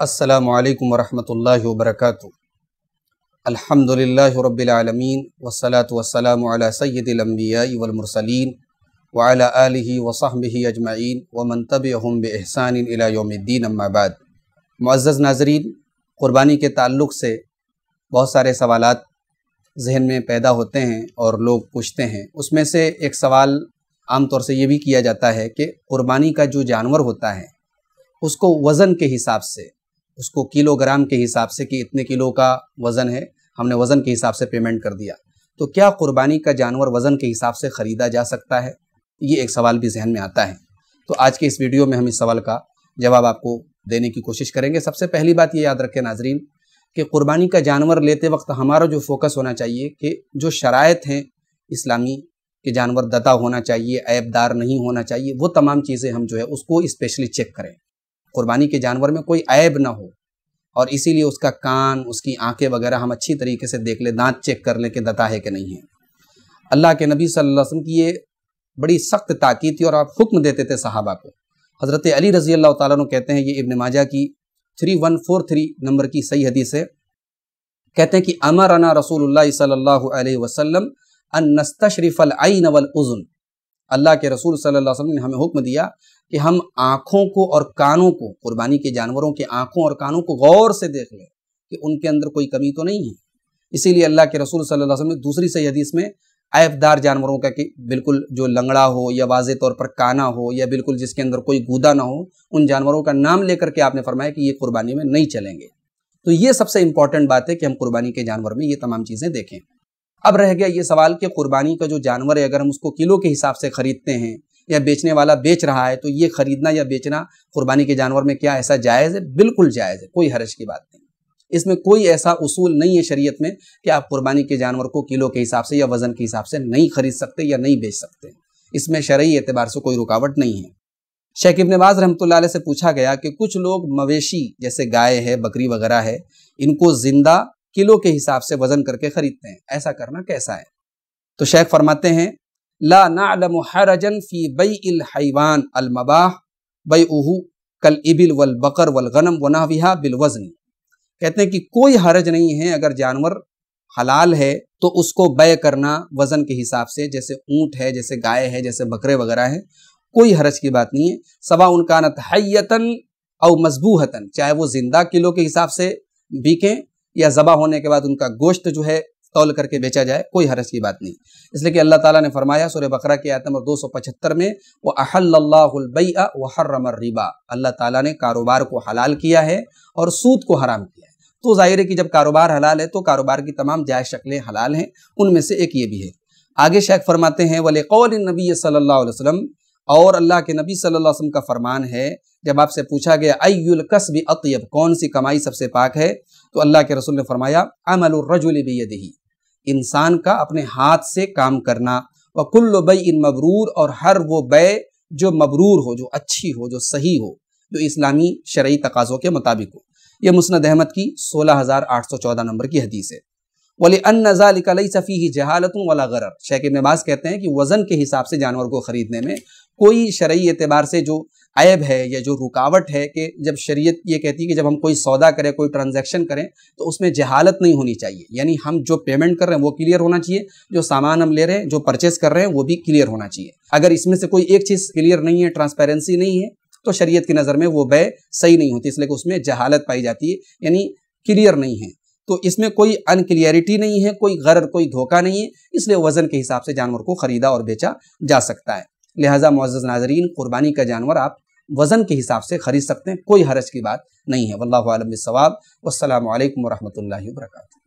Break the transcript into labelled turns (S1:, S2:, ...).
S1: السلام علیکم ورحمۃ اللہ وبرکاتہ۔ الحمد للہ رب العالمین والصلاة والسلام علی سید الانبیاء والمرسلین وعلى آلہ وصحبہ اجمعین ومن تبعہم بإحسان الى یوم الدین اما بعد۔ معزز ناظرین، قربانی کے تعلق سے بہت سارے سوالات ذہن میں پیدا ہوتے ہیں اور لوگ پوچھتے ہیں۔ اس میں سے ایک سوال عام طور سے یہ بھی کیا جاتا ہے کہ قربانی کا جو جانور ہوتا ہے، اس کو وزن کے حساب سے اس کو کلو گرام کے حساب سے کہ اتنے کلو کا وزن ہے، ہم نے وزن کے حساب سے پیمنٹ کر دیا۔ تو کیا قربانی کا جانور وزن کے حساب سے خریدا جا سکتا ہے؟ یہ ایک سوال بھی ذہن میں آتا ہے۔ تو آج کے اس ویڈیو میں ہم اس سوال کا جواب آپ کو دینے کی کوشش کریں گے۔ سب سے پہلی بات یہ یاد رکھیں ناظرین کہ قربانی کا جانور لیتے وقت ہمارا جو فوکس ہونا چاہیے کہ جو شرائط ہیں اسلامی کہ جانور دتا ہونا چاہیے، عیب دار نہیں ہونا چاہیے، وہ تمام چیزیں ہم جو ہے اس کو اسپیشلی چیک کریں۔ قربانی کے جانور میں کوئی عیب نہ ہو۔ اور اسی لیے اس کا کان، اس کی آنکھیں وغیرہ ہم اچھی طریقے سے دیکھ لیں، دانت چیک کر لیں کہ دتا ہے کہ نہیں ہے۔ اللہ کے نبی صلی اللہ علیہ وسلم کی یہ بڑی سخت تاکید تھی اور آپ حکم دیتے تھے صحابہ کو۔ حضرت علی رضی اللہ تعالیٰ عنہ کہتے ہیں، یہ ابن ماجہ کی 3143 نمبر کی صحیح حدیث ہے۔ کہتے ہیں کہ امرنا رسول اللہ صلی اللہ علیہ وسلم ان نستشرف العین والاذن اللہ کے رسول صلی اللہ علیہ وسلم نے ہمیں حکم دیا کہ ہم آنکھوں کو اور کانوں کو، قربانی کے جانوروں کے آنکھوں اور کانوں کو غور سے دیکھ لیں کہ ان کے اندر کوئی کمی تو نہیں ہے۔ اسی لیے اللہ کے رسول صلی اللہ علیہ وسلم نے دوسری صحیح حدیث میں عیب دار جانوروں کا کہ بالکل جو لنگڑا ہو یا واضح طور پر کانا ہو یا بالکل جس کے اندر کوئی گودا نہ ہو، ان جانوروں کا نام لے کر کے آپ نے فرمایا کہ یہ قربانی میں نہیں چلیں گے۔ تو یہ سب سے امپورٹنٹ بات ہے کہ ہم قربانی کے جانور میں یہ تمام چیزیں دیکھیں۔ اب رہ گیا یہ سوال کہ قربانی کا جو جانور ہے، اگر ہم اس کو کلو کے حساب سے خریدتے ہیں یا بیچنے والا بیچ رہا ہے تو یہ خریدنا یا بیچنا قربانی کے جانور میں کیا ایسا جائز ہے؟ بالکل جائز ہے، کوئی حرج کی بات نہیں۔ اس میں کوئی ایسا اصول نہیں ہے شریعت میں کہ آپ قربانی کے جانور کو کلو کے حساب سے یا وزن کے حساب سے نہیں خرید سکتے یا نہیں بیچ سکتے۔ اس میں شرعی اعتبار سے کوئی رکاوٹ نہیں ہے۔ شیخ ابن باز رحمۃ اللہ علیہ سے پوچھا گیا کہ کچھ لوگ مویشی جیسے گائے ہے، بکری وغیرہ ہے، ان کو زندہ کلو کے حساب سے وزن کر کے خریدتے ہیں، ایسا کرنا کیسا ہے؟ تو شیخ فرماتے ہیں لا نعلم حرجن فی بی الحیوان المباح بی اہو کل ابل والبقر والغنم ونحویہ بالوزن۔ کہتے ہیں کہ کوئی حرج نہیں ہے اگر جانور حلال ہے تو اس کو بے کرنا وزن کے حساب سے، جیسے اونٹ ہے، جیسے گائے ہے، جیسے بکرے وغیرہ ہیں، کوئی حرج کی بات نہیں ہے۔ سوا ان کا نتحیتاً او مضبوحتاً چاہے وہ زندہ کلو کے حساب سے بیکیں یا ذبح ہونے کے بعد ان کا گوشت جو ہے تول کر کے بیچا جائے، کوئی حرج کی بات نہیں۔ اس لیے کہ اللہ تعالیٰ نے فرمایا سورہ بقرہ کی آیت نمبر دو سو پچہتر میں وہ احل اللہ البیع وحرم الربا۔ اللہ تعالیٰ نے کاروبار کو حلال کیا ہے اور سود کو حرام کیا ہے۔ تو ظاہر ہے کہ جب کاروبار حلال ہے، تو کاروبار کی تمام جائز شکلیں حلال ہیں، ان میں سے ایک یہ بھی ہے۔ آگے شیخ فرماتے ہیں ولی قول نبی صلی اللہ علیہ وسلم۔ اور اللہ کے نبی صلی اللہ علیہ وسلم کا فرمان ہے، جب آپ سے پوچھا گیا ای القصب اطیب کون سی کمائی سب سے پاک ہے؟ تو اللہ کے رسول نے فرمایا، عمل الرجل بیدہی انسان کا اپنے ہاتھ سے کام کرنا وکل بئی ان مبرور، اور ہر وہ بے جو مبرور ہو، جو اچھی ہو، جو صحیح ہو، جو اسلامی شرعی تقاضوں کے مطابق ہو۔ یہ مسند احمد کی سولہ ہزار آٹھ سو چودہ نمبر کی حدیث ہے۔ ولی ان نظال کلئی صفی جہالت ولا غرر۔ شیخ ابن باز کہتے ہیں کہ وزن کے حساب سے جانور کو خریدنے میں کوئی شرعی اعتبار سے جو عیب ہے یا جو رکاوٹ ہے کہ جب شریعت یہ کہتی ہے کہ جب ہم کوئی سودا کریں، کوئی ٹرانزیکشن کریں، تو اس میں جہالت نہیں ہونی چاہیے۔ یعنی ہم جو پیمنٹ کر رہے ہیں وہ کلیئر ہونا چاہیے، جو سامان ہم لے رہے ہیں، جو پرچیز کر رہے ہیں، وہ بھی کلیئر ہونا چاہیے۔ اگر اس میں سے کوئی ایک چیز کلیئر نہیں ہے ٹرانسپیرنسی نہیں ہے، تو شریعت کی نظر میں وہ بے صحیح نہیں ہوتی، اس لیے کہ اس میں جہالت پائی جاتی ہے یعنی کلیئر نہیں ہے۔ تو اس میں کوئی ان کلیئرٹی نہیں ہے، کوئی غرر، کوئی دھوکہ نہیں ہے، اس لیے وزن کے حساب سے جانور کو خریدا اور بیچا جا سکتا ہے۔ لہٰذا معزز ناظرین، قربانی کا جانور آپ وزن کے حساب سے خرید سکتے ہیں، کوئی حرج کی بات نہیں ہے۔ واللہ عالم ثواب والسلام علیکم ورحمۃ اللہ وبرکاتہ۔